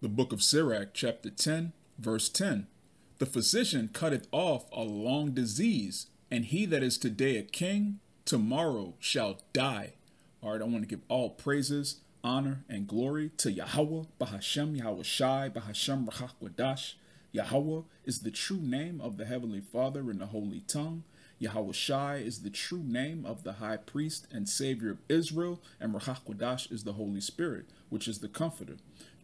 The book of Sirach, chapter 10, verse 10. The physician cutteth off a long disease, and he that is today a king, tomorrow shall die. All right, I want to give all praises, honor, and glory to Yahawah, Bahasham, Yahweh Shai, Bahasham, Rahakwadash. Yahawah is the true name of the Heavenly Father in the Holy Tongue. Yahawashi is the true name of the High Priest and Savior of Israel, and Rahakwadash is the Holy Spirit, which is the Comforter.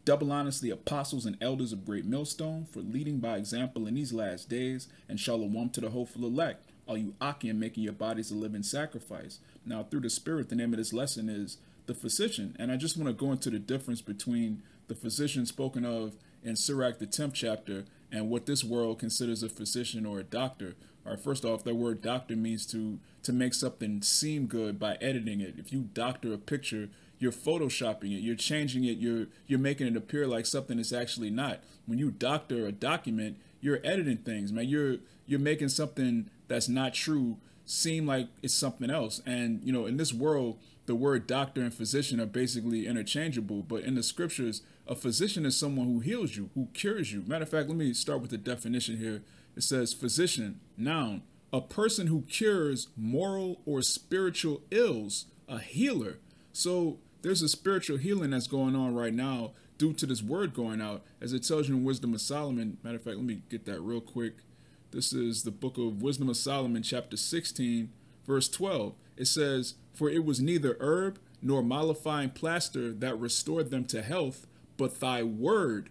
Double honors the apostles and elders of Great Millstone for leading by example in these last days, and shalawam to the hopeful elect, all you Akim making your bodies a living sacrifice. Now, through the Spirit, the name of this lesson is the physician, and I just want to go into the difference between the physician spoken of in Sirach, the 10th chapter, and what this world considers a physician or a doctor. All right, first off, the word doctor means to to make something seem good by editing it. If you doctor a picture, you're photoshopping it, you're changing it, you're you're making it appear like something it's actually not. When you doctor a document, you're editing things, man. You're you're making something that's not true seem like it's something else. And you know, in this world, the word doctor and physician are basically interchangeable, but in the scriptures, a physician is someone who heals you, who cures you. Matter of fact, let me start with the definition here. It says physician, noun, a person who cures moral or spiritual ills, a healer. So there's a spiritual healing that's going on right now due to this word going out, as it tells you in Wisdom of Solomon. Matter of fact, let me get that real quick. This is the book of Wisdom of Solomon, chapter 16, verse 12. It says, For it was neither herb nor mollifying plaster that restored them to health, but thy word,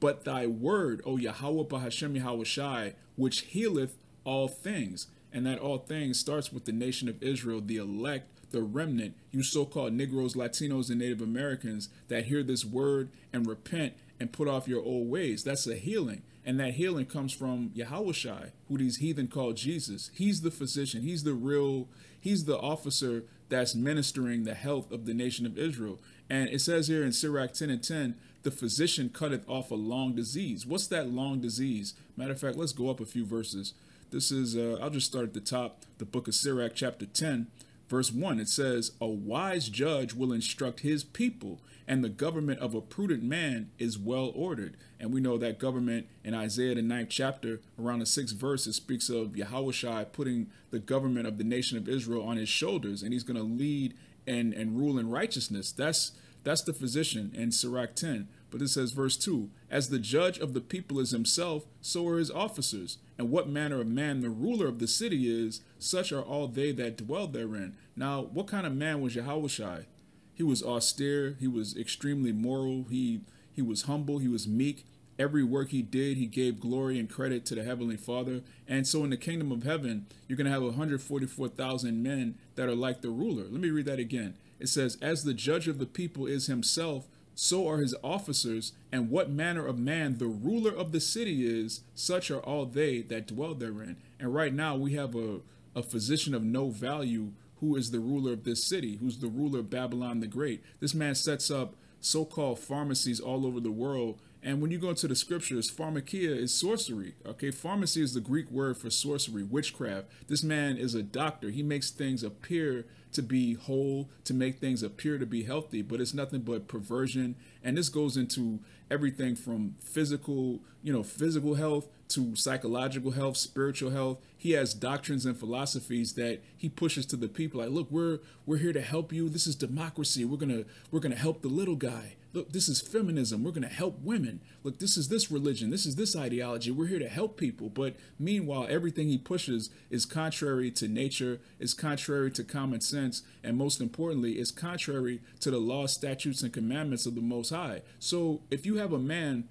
but thy word, O Yahawah Bahasham Yahweh which healeth all things. And that all things starts with the nation of Israel, the elect, the remnant, you so called Negroes, Latinos, and Native Americans that hear this word and repent and put off your old ways. That's a healing. And that healing comes from Yahawashi, who these heathen call Jesus. He's the physician. He's the real, he's the officer that's ministering the health of the nation of Israel. And it says here in Sirach 10 and 10, the physician cutteth off a long disease. What's that long disease? Matter of fact, let's go up a few verses. This is, uh, I'll just start at the top, the book of Sirach, chapter 10, verse 1. It says, A wise judge will instruct his people, and the government of a prudent man is well ordered. And we know that government in Isaiah, the ninth chapter, around the sixth verse, it speaks of Yahweh putting the government of the nation of Israel on his shoulders, and he's going to lead and, and rule in righteousness. That's that's the physician in Sirach 10. But it says, verse 2 As the judge of the people is himself, so are his officers. And what manner of man the ruler of the city is, such are all they that dwell therein. Now, what kind of man was Yahawashi? He was austere, he was extremely moral, he he was humble, he was meek. Every work he did, he gave glory and credit to the Heavenly Father. And so in the kingdom of heaven, you're going to have 144,000 men that are like the ruler. Let me read that again. It says, As the judge of the people is himself, so are his officers, and what manner of man the ruler of the city is, such are all they that dwell therein. And right now we have a, a physician of no value who is the ruler of this city, who's the ruler of Babylon the Great. This man sets up so called pharmacies all over the world and when you go into the scriptures, pharmakia is sorcery. Okay, pharmacy is the Greek word for sorcery, witchcraft. This man is a doctor. He makes things appear to be whole, to make things appear to be healthy, but it's nothing but perversion. And this goes into everything from physical, you know, physical health to psychological health, spiritual health. He has doctrines and philosophies that he pushes to the people. Like, look, we're we're here to help you. This is democracy. We're gonna we're gonna help the little guy. Look, this is feminism. We're gonna help women. Look, this is this religion. This is this ideology. We're here to help people. But meanwhile, everything he pushes is contrary to nature, is contrary to common sense, and most importantly, is contrary to the law, statutes, and commandments of the Most High. So if you have a man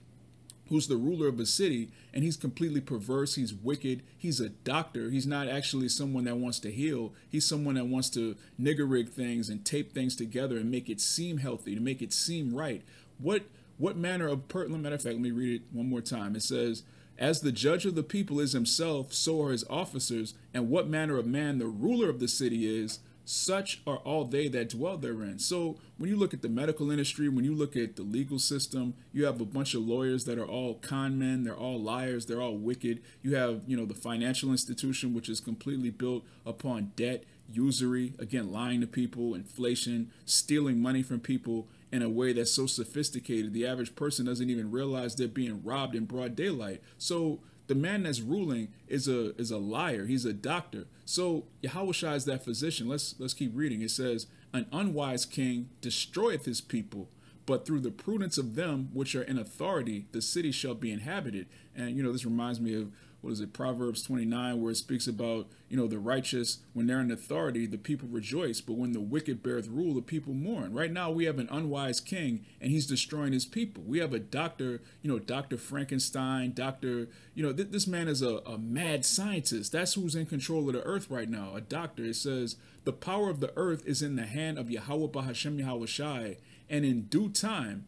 who's the ruler of a city and he's completely perverse he's wicked he's a doctor he's not actually someone that wants to heal he's someone that wants to nigger rig things and tape things together and make it seem healthy to make it seem right what what manner of per matter of fact let me read it one more time it says as the judge of the people is himself so are his officers and what manner of man the ruler of the city is such are all they that dwell therein. So when you look at the medical industry, when you look at the legal system, you have a bunch of lawyers that are all con men, they're all liars, they're all wicked. You have, you know, the financial institution, which is completely built upon debt. usury, again, lying to people, inflation, stealing money from people in a way that's so sophisticated the average person doesn't even realize they're being robbed in broad daylight. So the man that's ruling is a is a liar. He's a doctor. So Yahushua is that physician. Let's let's keep reading. It says, An unwise king destroyeth his people, but through the prudence of them which are in authority, the city shall be inhabited. And you know, this reminds me of what is it, Proverbs 29, where it speaks about, you know, the righteous, when they're in authority, the people rejoice, but when the wicked beareth rule, the people mourn. Right now, we have an unwise king, and he's destroying his people. We have a doctor, you know, Dr. Frankenstein, Dr., you know, th this man is a, a mad scientist. That's who's in control of the earth right now, a doctor. It says, the power of the earth is in the hand of Yahawah Bahasham Yahweh Shai, and in due time,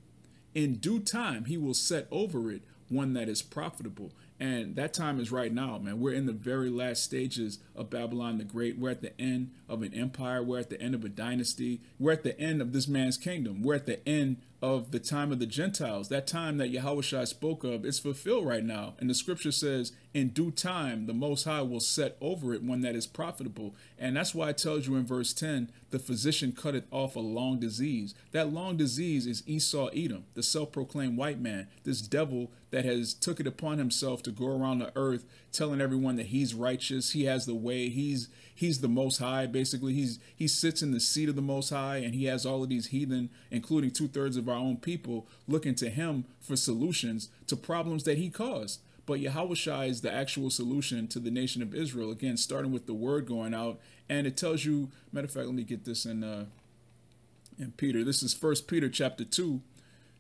in due time, he will set over it one that is profitable. And that time is right now, man. We're in the very last stages of Babylon the Great. We're at the end of an empire. We're at the end of a dynasty. We're at the end of this man's kingdom. We're at the end of the time of the Gentiles. That time that Yahushua spoke of is fulfilled right now. And the scripture says, in due time, the Most High will set over it one that is profitable. And that's why it tells you in verse 10, the physician cutteth off a long disease. That long disease is Esau Edom, the self-proclaimed white man, this devil that has took it upon himself to go around the earth telling everyone that he's righteous, he has the way, he's he's the most high basically he's he sits in the seat of the most high and he has all of these heathen including two-thirds of our own people looking to him for solutions to problems that he caused but Yahushua is the actual solution to the nation of Israel. Again, starting with the word going out, and it tells you. Matter of fact, let me get this in uh, in Peter. This is First Peter chapter two,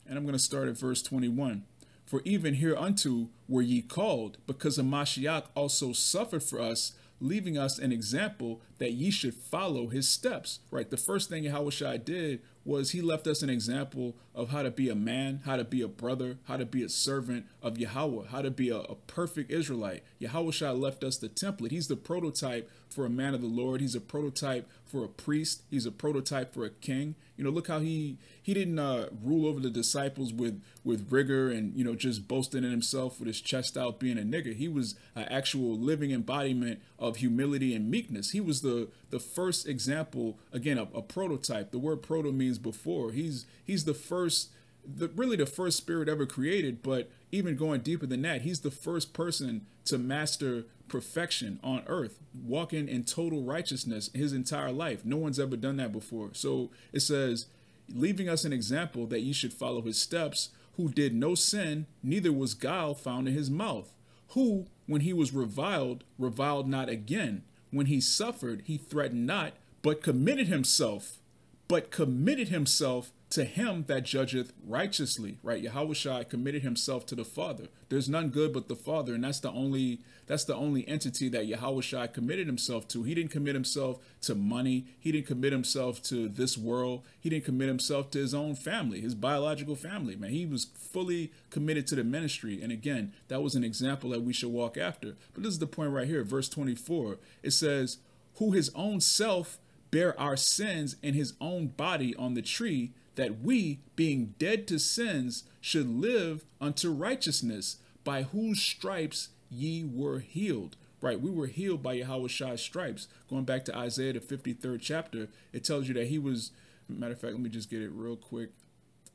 and I'm going to start at verse 21. For even hereunto were ye called, because a Mashiach also suffered for us, leaving us an example that ye should follow his steps. Right. The first thing Yahushua did was he left us an example of how to be a man, how to be a brother, how to be a servant of Yahweh, how to be a, a perfect Israelite. Yahushua left us the template. He's the prototype for a man of the Lord. He's a prototype for a priest. He's a prototype for a king. You know, look how he he didn't uh, rule over the disciples with with rigor and you know just boasting in himself with his chest out being a nigger. He was an actual living embodiment of humility and meekness. He was the the first example again a, a prototype. The word proto means before. He's he's the first the, really the first spirit ever created, but even going deeper than that, he's the first person to master perfection on earth, walking in total righteousness his entire life. No one's ever done that before. So it says, leaving us an example that ye should follow his steps, who did no sin, neither was guile found in his mouth, who, when he was reviled, reviled not again. When he suffered, he threatened not, but committed himself, but committed himself to him that judgeth righteously, right? Yahushua committed himself to the Father. There's none good but the Father, and that's the only that's the only entity that Yahushua committed himself to. He didn't commit himself to money. He didn't commit himself to this world. He didn't commit himself to his own family, his biological family. Man, he was fully committed to the ministry. And again, that was an example that we should walk after. But this is the point right here, verse 24. It says, "Who his own self bear our sins in his own body on the tree." That we, being dead to sins, should live unto righteousness, by whose stripes ye were healed. Right, we were healed by Yahweh's stripes. Going back to Isaiah, the 53rd chapter, it tells you that he was, matter of fact, let me just get it real quick.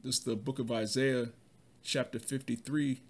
This is the book of Isaiah, chapter 53.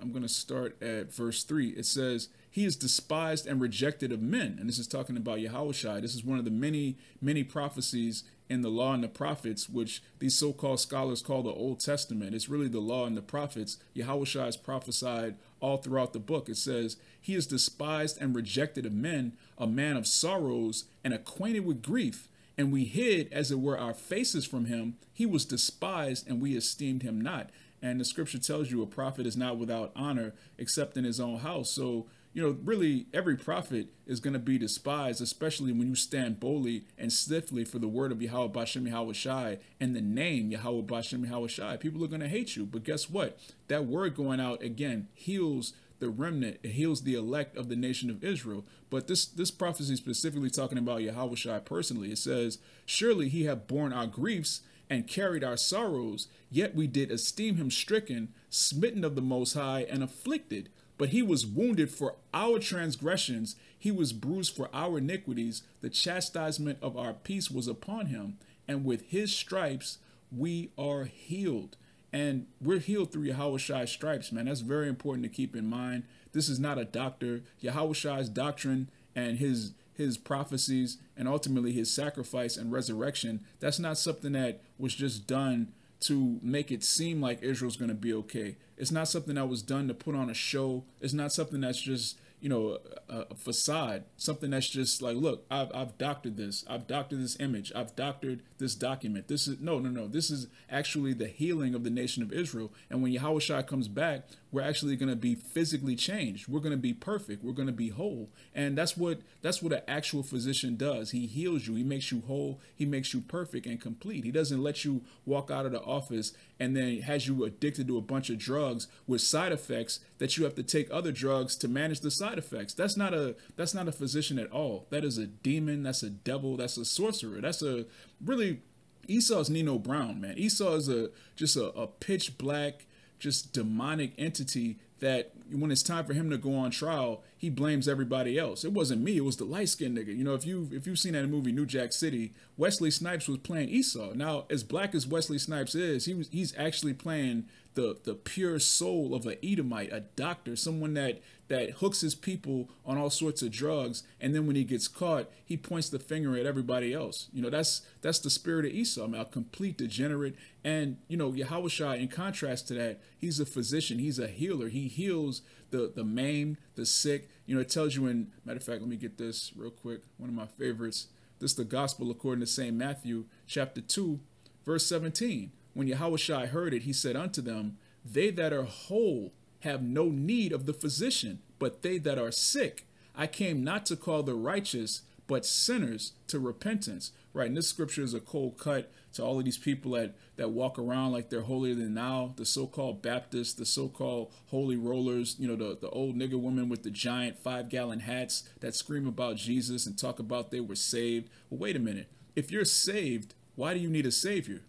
I'm going to start at verse 3. It says, He is despised and rejected of men. And this is talking about Yahushua. This is one of the many, many prophecies in the law and the prophets, which these so-called scholars call the Old Testament. It's really the law and the prophets. Yahushua is prophesied all throughout the book. It says, He is despised and rejected of men, a man of sorrows and acquainted with grief. And we hid, as it were, our faces from him. He was despised, and we esteemed him not. And the scripture tells you a prophet is not without honor except in his own house. So you know, really every prophet is going to be despised, especially when you stand boldly and stiffly for the word of Yahawah Bashem Yahawashi and the name Yahawah Bashem Yahawashi. People are going to hate you. But guess what? That word going out again heals the remnant, it heals the elect of the nation of Israel. But this this prophecy is specifically talking about Yahawashi personally. It says, Surely he hath borne our griefs and carried our sorrows, yet we did esteem him stricken, smitten of the Most High, and afflicted But he was wounded for our transgressions, he was bruised for our iniquities. The chastisement of our peace was upon him, and with his stripes we are healed. And we're healed through Yahweh stripes, man. That's very important to keep in mind. This is not a doctor. Yahweh doctrine and his his prophecies and ultimately his sacrifice and resurrection, that's not something that was just done to make it seem like Israel's going to be okay. It's not something that was done to put on a show. It's not something that's just you know, a, a, facade, something that's just like, look, I've, I've doctored this. I've doctored this image. I've doctored this document. This is, no, no, no. This is actually the healing of the nation of Israel. And when Yahweh comes back, we're actually going to be physically changed. We're going to be perfect. We're going to be whole. And that's what, that's what an actual physician does. He heals you. He makes you whole. He makes you perfect and complete. He doesn't let you walk out of the office and then has you addicted to a bunch of drugs with side effects that you have to take other drugs to manage the side effects. That's not a that's not a physician at all. That is a demon, that's a devil, that's a sorcerer. That's a really Esau's Nino Brown, man. Esau is a just a, a pitch black, just demonic entity that when it's time for him to go on trial, he blames everybody else. It wasn't me, it was the light skinned nigga. You know, if you if you've seen that movie New Jack City, Wesley Snipes was playing Esau. Now, as black as Wesley Snipes is, he was he's actually playing the the pure soul of an Edomite, a doctor, someone that that hooks his people on all sorts of drugs, and then when he gets caught, he points the finger at everybody else. You know, that's that's the spirit of Esau, man, a complete degenerate. And you know, Yahweh in contrast to that, he's a physician, he's a healer. He heals the the maimed, the sick. You know, it tells you in matter of fact, let me get this real quick. One of my favorites. This is the gospel according to St. Matthew, chapter 2, verse 17. When Yahweh heard it, he said unto them, They that are whole have no need of the physician, but they that are sick. I came not to call the righteous, but sinners to repentance. Right, and this scripture is a cold cut to all of these people that, that walk around like they're holier than thou, the so-called Baptists, the so-called holy rollers, you know, the, the old nigger women with the giant five-gallon hats that scream about Jesus and talk about they were saved. Well, wait a minute. If you're saved, why do you need a savior?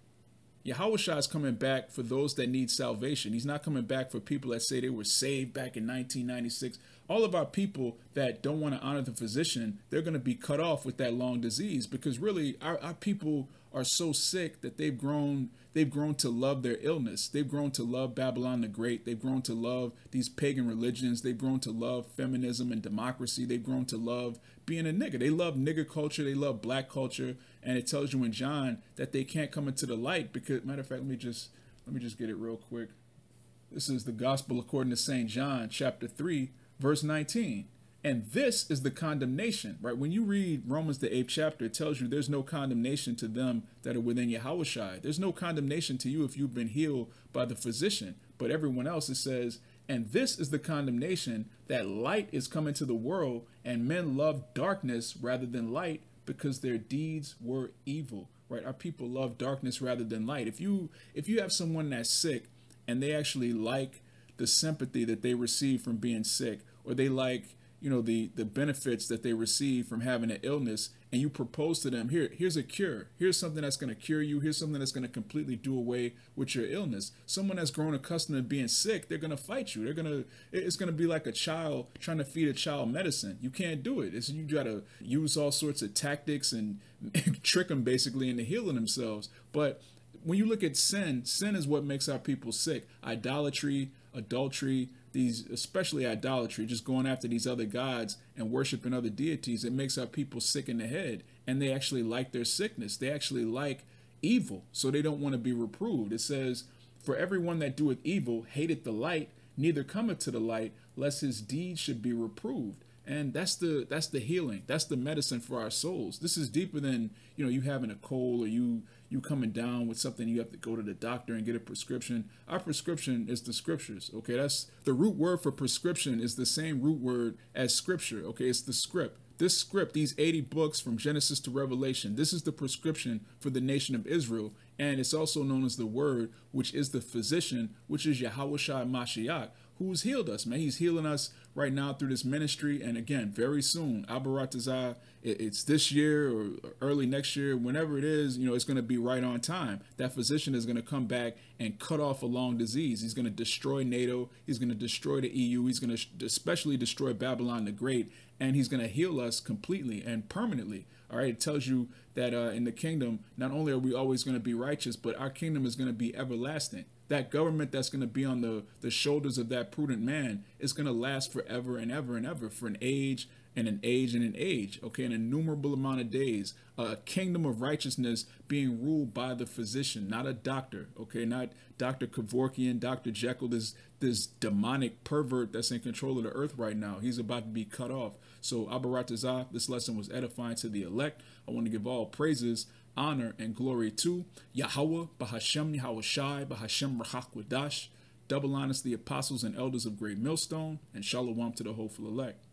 Yahweh is coming back for those that need salvation. He's not coming back for people that say they were saved back in 1996. All of our people that don't want to honor the physician, they're going to be cut off with that long disease because really our, our people are so sick that they've grown they've grown to love their illness. They've grown to love Babylon the Great. They've grown to love these pagan religions. They've grown to love feminism and democracy. They've grown to love being a nigga. They love nigger culture. They love black culture. And it tells you in John that they can't come into the light because matter of fact, let me just let me just get it real quick. This is the gospel according to St. John, chapter 3, verse 19. And this is the condemnation, right? When you read Romans, the eighth chapter, it tells you there's no condemnation to them that are within Yahweh There's no condemnation to you if you've been healed by the physician. But everyone else, it says, and this is the condemnation that light is coming to the world, and men love darkness rather than light because their deeds were evil. Right? Our people love darkness rather than light. If you if you have someone that's sick and they actually like the sympathy that they receive from being sick, or they like you know the the benefits that they receive from having an illness and you propose to them here here's a cure. Here's something that's going to cure you. Here's something that's going to completely do away with your illness. Someone that's grown accustomed to being sick they're going to fight you. They're going to it's going to be like a child trying to feed a child medicine. You can't do it. It's you got to use all sorts of tactics and trick them basically into healing themselves. But when you look at sin sin is what makes our people sick. Idolatry adultery these, especially idolatry, just going after these other gods and worshiping other deities, it makes our people sick in the head. And they actually like their sickness. They actually like evil. So they don't want to be reproved. It says, For everyone that doeth evil hated the light, neither cometh to the light, lest his deeds should be reproved and that's the that's the healing. That's the medicine for our souls. This is deeper than you know you having a cold or you you coming down with something you have to go to the doctor and get a prescription. Our prescription is the scriptures okay? That's the root word for prescription is the same root word as scripture okay? It's the script. This script these 80 books from genesis to revelation this is the prescription for the nation of israel. And it's also known as the word which is the physician which is Yahawashi mashiach who's healed us, man. He's healing us right now through this ministry. And again, very soon, Abaratazah, it's this year or early next year, whenever it is, you know, it's going to be right on time. That physician is going to come back and cut off a long disease. He's going to destroy NATO. He's going to destroy the EU. He's going to especially destroy Babylon the Great. And he's going to heal us completely and permanently. All right, it tells you that uh, in the kingdom, not only are we always going to be righteous, but our kingdom is going to be everlasting. That government that's going to be on the, the shoulders of that prudent man is going to last forever and ever and ever for an age and an age and an age, okay, an innumerable amount of days. A kingdom of righteousness being ruled by the physician, not a doctor, okay, not Dr. Kevorkian, Dr. Jekyll, this, this demonic pervert that's in control of the earth right now. He's about to be cut off. So, Abaratazah, this lesson was edifying to the elect. I want to give all praises, honor, and glory to Yahawah, Bahasham Shai, Bahasham Rahak Wadash, double honors the apostles and elders of Great Millstone, and shalawam to the hopeful elect.